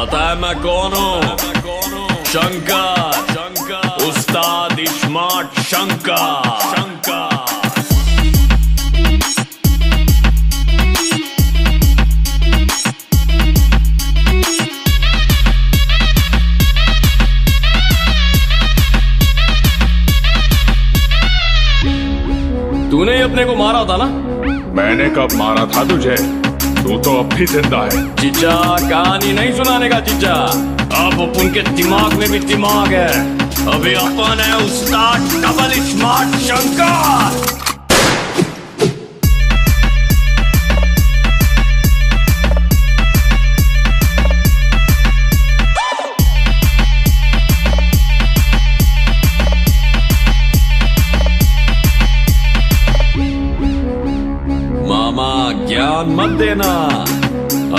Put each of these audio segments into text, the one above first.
पता है मैं कौन हूँ शंकर शंकर उस्ताद स्मार्ट शंकर शंकर तूने ही अपने को मारा था ना? मैंने कब मारा था तुझे? तू तो अब भी ज़िंदा है। चीचा कहानी नहीं सुनाने का चीचा अब अपन के दिमाग में भी दिमाग है। अभी अपन है उस्ताद डबल स्मार्ट शंकर। ज्ञान मत देना।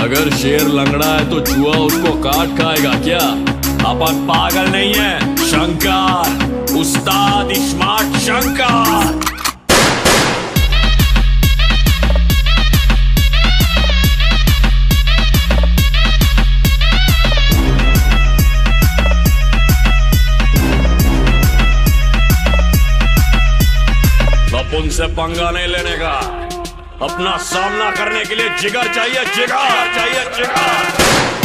अगर शेर लंगड़ा है तो चूहा उसको काट खाएगा, क्या? अपन पागल नहीं है, शंकर। उस्ताद, स्मार्ट शंकर। से पंगा नहीं लेने का। अपना सामना करने के लिए जिगर चाहिए जिगर। चाहिए जिगर,